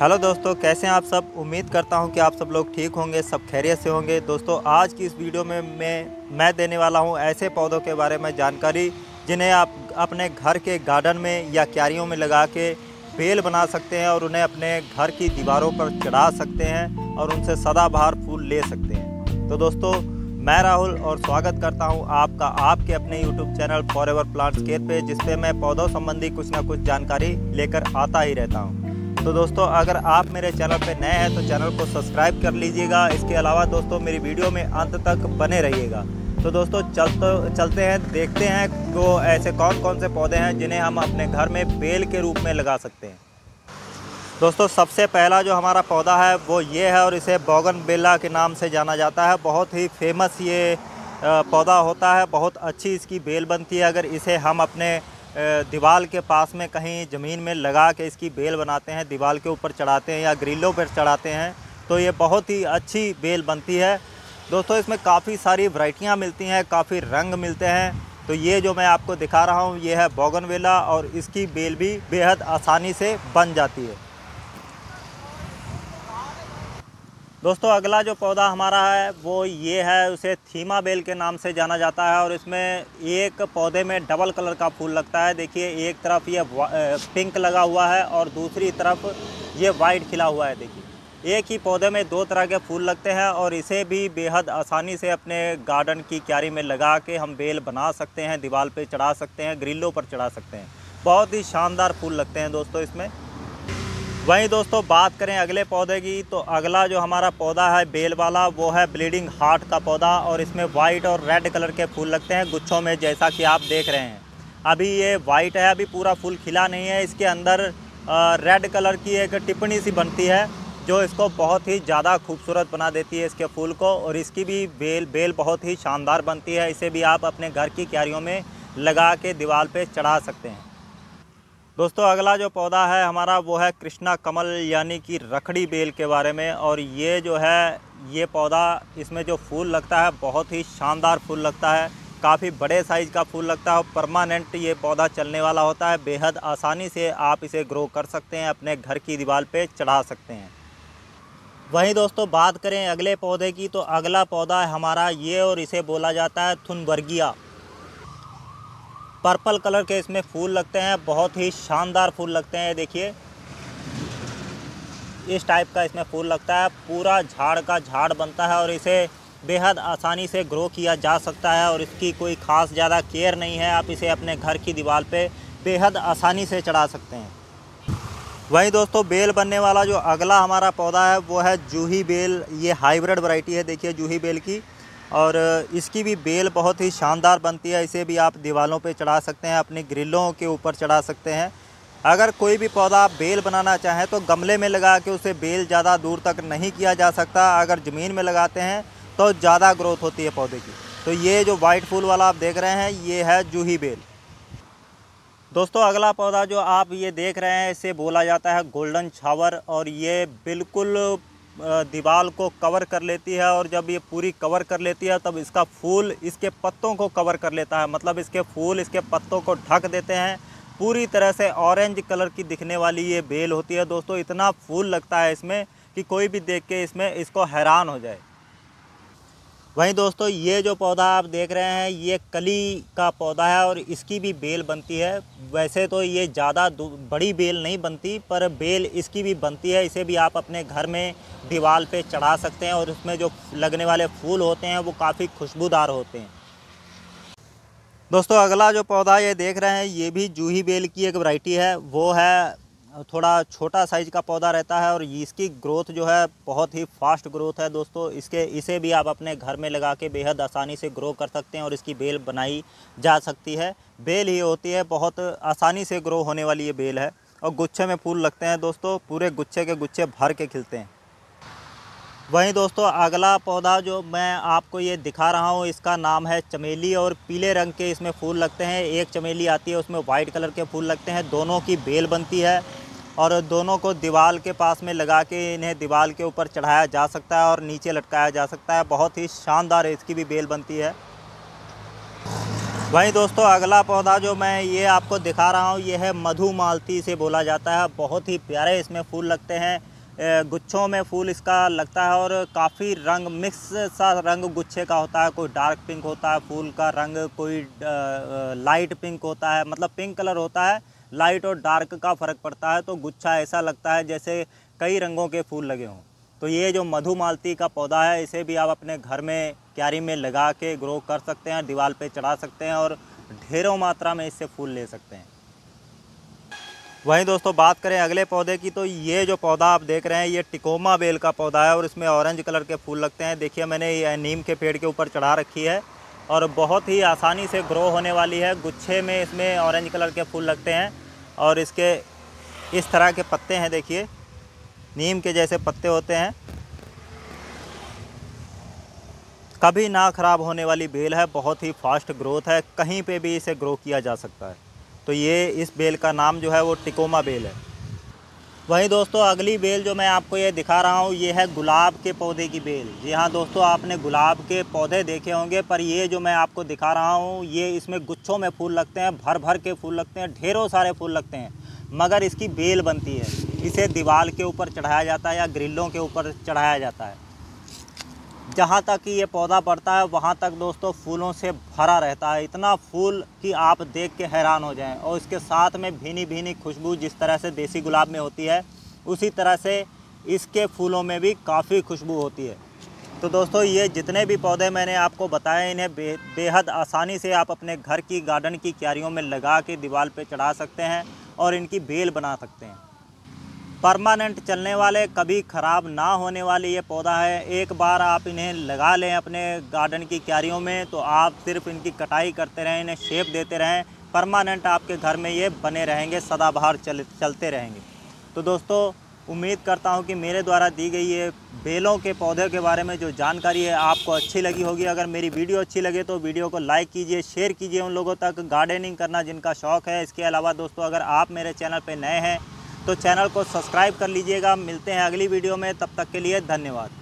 Hello दोस्तों, कैसे हैं आप सब? उम्मीद करता हूँ कि आप सब लोग ठीक होंगे, सब खैरियत से होंगे। दोस्तों, आज की इस वीडियो में मैं मैं देने वाला हूँ ऐसे पौधों के बारे में जानकारी, जिन्हें आप अपने घर के गार्डन में या क्यारियों में लगा के बेल बना सकते हैं और उन्हें अपने घर की दीवारों पर चढ़ा सकते हैं और उनसे सदाबहार फूल ले सकते हैं। तो दोस्तों, मैं राहुल और स्वागत करता हूँ आपका, आपके अपने YouTube channel for ever plants care पे, जिसपे मैं पौधों संबंधी कुछ ना कुछ जानकारी लेकर आता ही रहता हूँ। तो दोस्तों, अगर आप मेरे चैनल पर नए हैं तो चैनल को सब्सक्राइब कर लीजिएगा। इसके अलावा दोस्तों, मेरी वीडियो में अंत तक बने रहिएगा। तो दोस्तों, चलते चलते हैं, देखते हैं वो ऐसे कौन कौन से पौधे हैं जिन्हें हम अपने घर में बेल के रूप में लगा सकते हैं। दोस्तों, सबसे पहला जो हमारा पौधा है, वो ये है और इसे बोगन बेला के नाम से जाना जाता है। बहुत ही फ़ेमस ये पौधा होता है, बहुत अच्छी इसकी बेल बनती है। अगर इसे हम अपने दीवार के पास में कहीं ज़मीन में लगा के इसकी बेल बनाते हैं, दीवाल के ऊपर चढ़ाते हैं या ग्रिलों पर चढ़ाते हैं तो ये बहुत ही अच्छी बेल बनती है। दोस्तों, इसमें काफ़ी सारी वराइटियाँ मिलती हैं, काफ़ी रंग मिलते हैं। तो ये जो मैं आपको दिखा रहा हूँ, ये है बोगनवेला और इसकी बेल भी बेहद आसानी से बन जाती है। दोस्तों, अगला जो पौधा हमारा है, वो ये है, उसे थीमा बेल के नाम से जाना जाता है और इसमें एक पौधे में डबल कलर का फूल लगता है। देखिए, एक तरफ़ ये पिंक लगा हुआ है और दूसरी तरफ़ ये वाइट खिला हुआ है। देखिए, एक ही पौधे में दो तरह के फूल लगते हैं और इसे भी बेहद आसानी से अपने गार्डन की क्यारी में लगा के हम बेल बना सकते हैं दीवार पर चढ़ा सकते हैं, ग्रिलों पर चढ़ा सकते हैं। बहुत ही शानदार फूल लगते हैं दोस्तों इसमें। वहीं दोस्तों, बात करें अगले पौधे की तो अगला जो हमारा पौधा है, बेल वाला, वो है ब्लीडिंग हार्ट का पौधा और इसमें वाइट और रेड कलर के फूल लगते हैं गुच्छों में, जैसा कि आप देख रहे हैं। अभी ये वाइट है, अभी पूरा फूल खिला नहीं है, इसके अंदर रेड कलर की एक टिप्पणी सी बनती है, जो इसको बहुत ही ज़्यादा खूबसूरत बना देती है इसके फूल को, और इसकी भी बेल बेल बहुत ही शानदार बनती है, इसे भी आप अपने घर की क्यारियों में लगा के दीवार पे चढ़ा सकते हैं। दोस्तों, अगला जो पौधा है हमारा वो है कृष्णा कमल, यानी कि रखड़ी बेल के बारे में। और ये जो है, ये पौधा इसमें जो फूल लगता है, बहुत ही शानदार फूल लगता है। काफ़ी बड़े साइज़ का फूल लगता है और परमानेंट ये पौधा चलने वाला होता है। बेहद आसानी से आप इसे ग्रो कर सकते हैं, अपने घर की दीवार पे चढ़ा सकते हैं। वहीं दोस्तों, बात करें अगले पौधे की तो अगला पौधा है हमारा ये, और इसे बोला जाता है थुनवर्गिया। पर्पल कलर के इसमें फूल लगते हैं, बहुत ही शानदार फूल लगते हैं देखिए। इस टाइप का इसमें फूल लगता है, पूरा झाड़ का झाड़ बनता है और इसे बेहद आसानी से ग्रो किया जा सकता है और इसकी कोई ख़ास ज़्यादा केयर नहीं है, आप इसे अपने घर की दीवार पे बेहद आसानी से चढ़ा सकते हैं। वहीं दोस्तों, बेल बनने वाला जो अगला हमारा पौधा है, वो है जूही बेल, ये हाइब्रिड वैरायटी है, देखिए जूही बेल की। और इसकी भी बेल बहुत ही शानदार बनती है, इसे भी आप दीवारों पे चढ़ा सकते हैं, अपनी ग्रिलों के ऊपर चढ़ा सकते हैं। अगर कोई भी पौधा आप बेल बनाना चाहें तो गमले में लगा के उसे बेल ज़्यादा दूर तक नहीं किया जा सकता। अगर ज़मीन में लगाते हैं तो ज़्यादा ग्रोथ होती है पौधे की। तो ये जो वाइट फूल वाला आप देख रहे हैं, ये है जूही बेल। दोस्तों, अगला पौधा जो आप ये देख रहे हैं, इसे बोला जाता है गोल्डन छावर, और ये बिल्कुल दीवार को कवर कर लेती है और जब ये पूरी कवर कर लेती है तब इसका फूल इसके पत्तों को कवर कर लेता है। मतलब इसके फूल इसके पत्तों को ढक देते हैं। पूरी तरह से ऑरेंज कलर की दिखने वाली ये बेल होती है। दोस्तों, इतना फूल लगता है इसमें कि कोई भी देख के इसमें इसको हैरान हो जाए। वहीं दोस्तों, ये जो पौधा आप देख रहे हैं, ये कली का पौधा है और इसकी भी बेल बनती है। वैसे तो ये ज़्यादा बड़ी बेल नहीं बनती, पर बेल इसकी भी बनती है। इसे भी आप अपने घर में दीवार पे चढ़ा सकते हैं और उसमें जो लगने वाले फूल होते हैं, वो काफ़ी खुशबूदार होते हैं। दोस्तों, अगला जो पौधा ये देख रहे हैं, ये भी जूही बेल की एक वैरायटी है। वो है थोड़ा छोटा साइज़ का पौधा रहता है और इसकी ग्रोथ जो है बहुत ही फास्ट ग्रोथ है दोस्तों। इसके, इसे भी आप अपने घर में लगा के बेहद आसानी से ग्रो कर सकते हैं और इसकी बेल बनाई जा सकती है। बेल ही होती है, बहुत आसानी से ग्रो होने वाली ये बेल है और गुच्छे में फूल लगते हैं दोस्तों। पूरे गुच्छे के गुच्छे भर के खिलते हैं। वहीं दोस्तों, अगला पौधा जो मैं आपको ये दिखा रहा हूँ, इसका नाम है चमेली और पीले रंग के इसमें फूल लगते हैं। एक चमेली आती है, उसमें वाइट कलर के फूल लगते हैं। दोनों की बेल बनती है और दोनों को दीवाल के पास में लगा के इन्हें दीवाल के ऊपर चढ़ाया जा सकता है और नीचे लटकाया जा सकता है। बहुत ही शानदार इसकी भी बेल बनती है। वहीं दोस्तों, अगला पौधा जो मैं ये आपको दिखा रहा हूँ, ये है मधुमालती से बोला जाता है। बहुत ही प्यारे इसमें फूल लगते हैं। गुच्छों में फूल इसका लगता है और काफ़ी रंग, मिक्स सा रंग गुच्छे का होता है, कोई डार्क पिंक होता है, फूल का रंग कोई लाइट पिंक होता है मतलब पिंक कलर होता है, लाइट और डार्क का फ़र्क पड़ता है तो गुच्छा ऐसा लगता है जैसे कई रंगों के फूल लगे हों। तो ये जो मधुमालती का पौधा है, इसे भी आप अपने घर में क्यारी में लगा के ग्रो कर सकते हैं दीवार पे चढ़ा सकते हैं और ढेरों मात्रा में इससे फूल ले सकते हैं। वहीं दोस्तों बात करें अगले पौधे की तो ये जो पौधा आप देख रहे हैं, ये टिकोमा बेल का पौधा है और इसमें ऑरेंज कलर के फूल लगते हैं। देखिए, मैंने ये नीम के पेड़ के ऊपर चढ़ा रखी है और बहुत ही आसानी से ग्रो होने वाली है। गुच्छे में इसमें ऑरेंज कलर के फूल लगते हैं और इसके इस तरह के पत्ते हैं, देखिए। नीम के जैसे पत्ते होते हैं। कभी ना ख़राब होने वाली बेल है, बहुत ही फास्ट ग्रोथ है, कहीं पे भी इसे ग्रो किया जा सकता है। तो ये इस बेल का नाम जो है वो टिकोमा बेल है। वहीं दोस्तों, अगली बेल जो मैं आपको ये दिखा रहा हूँ, ये है गुलाब के पौधे की बेल। जी हाँ दोस्तों, आपने गुलाब के पौधे देखे होंगे, पर ये जो मैं आपको दिखा रहा हूँ, ये इसमें गुच्छों में फूल लगते हैं भर भर के फूल लगते हैं, ढेरों सारे फूल लगते हैं, मगर इसकी बेल बनती है। इसे दीवार के ऊपर चढ़ाया जाता है या ग्रिलों के ऊपर चढ़ाया जाता है। जहाँ तक ये पौधा बढ़ता है वहाँ तक दोस्तों फूलों से भरा रहता है। इतना फूल कि आप देख के हैरान हो जाएँ। और इसके साथ में भीनी भीनी खुशबू जिस तरह से देसी गुलाब में होती है उसी तरह से इसके फूलों में भी काफ़ी खुशबू होती है। तो दोस्तों ये जितने भी पौधे मैंने आपको बताए इन्हें बे, बेहद आसानी से आप अपने घर की गार्डन की क्यारियों में लगा के दीवार पे चढ़ा सकते हैं और इनकी बेल बना सकते हैं। परमानेंट चलने वाले, कभी ख़राब ना होने वाले ये पौधा है। एक बार आप इन्हें लगा लें अपने गार्डन की क्यारियों में तो आप सिर्फ़ इनकी कटाई करते रहें, इन्हें शेप देते रहें। परमानेंट आपके घर में ये बने रहेंगे, सदाबहार चल, चलते रहेंगे। तो दोस्तों, उम्मीद करता हूँ कि मेरे द्वारा दी गई ये बेलों के पौधे के बारे में जो जानकारी है, आपको अच्छी लगी होगी। अगर मेरी वीडियो अच्छी लगे तो वीडियो को लाइक कीजिए, शेयर कीजिए उन लोगों तक। गार्डनिंग करना जिनका शौक़ है। इसके अलावा दोस्तों, अगर आप मेरे चैनल पर नए हैं तो चैनल को सब्सक्राइब कर लीजिएगा। मिलते हैं अगली वीडियो में। तब तक के लिए धन्यवाद।